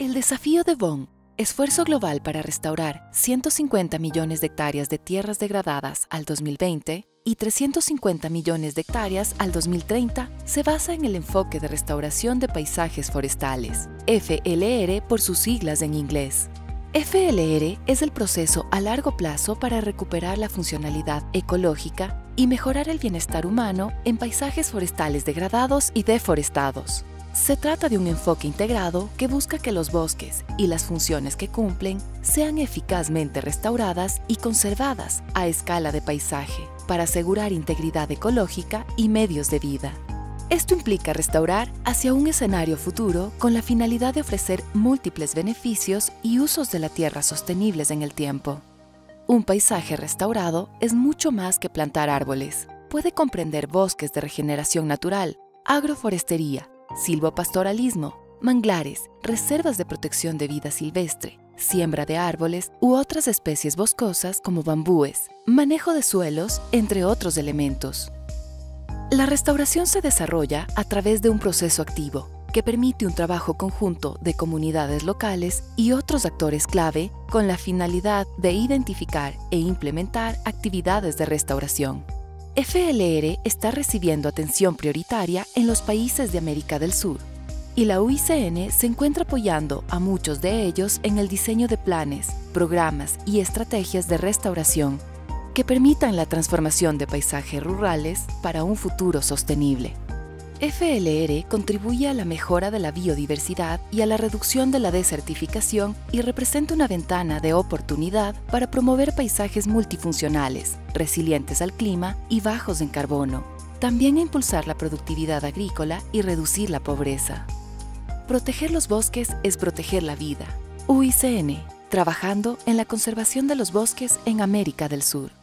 El desafío de Bonn, esfuerzo global para restaurar 150 millones de hectáreas de tierras degradadas al 2020 y 350 millones de hectáreas al 2030, se basa en el enfoque de restauración de paisajes forestales, FLR por sus siglas en inglés. FLR es el proceso a largo plazo para recuperar la funcionalidad ecológica y mejorar el bienestar humano en paisajes forestales degradados y deforestados. Se trata de un enfoque integrado que busca que los bosques y las funciones que cumplen sean eficazmente restauradas y conservadas a escala de paisaje para asegurar integridad ecológica y medios de vida. Esto implica restaurar hacia un escenario futuro con la finalidad de ofrecer múltiples beneficios y usos de la tierra sostenibles en el tiempo. Un paisaje restaurado es mucho más que plantar árboles. Puede comprender bosques de regeneración natural, agroforestería, silvopastoralismo, manglares, reservas de protección de vida silvestre, siembra de árboles u otras especies boscosas como bambúes, manejo de suelos, entre otros elementos. La restauración se desarrolla a través de un proceso activo que permite un trabajo conjunto de comunidades locales y otros actores clave con la finalidad de identificar e implementar actividades de restauración. FLR está recibiendo atención prioritaria en los países de América del Sur y la UICN se encuentra apoyando a muchos de ellos en el diseño de planes, programas y estrategias de restauración que permitan la transformación de paisajes rurales para un futuro sostenible. FLR contribuye a la mejora de la biodiversidad y a la reducción de la desertificación y representa una ventana de oportunidad para promover paisajes multifuncionales, resilientes al clima y bajos en carbono. También a impulsar la productividad agrícola y reducir la pobreza. Proteger los bosques es proteger la vida. UICN, trabajando en la conservación de los bosques en América del Sur.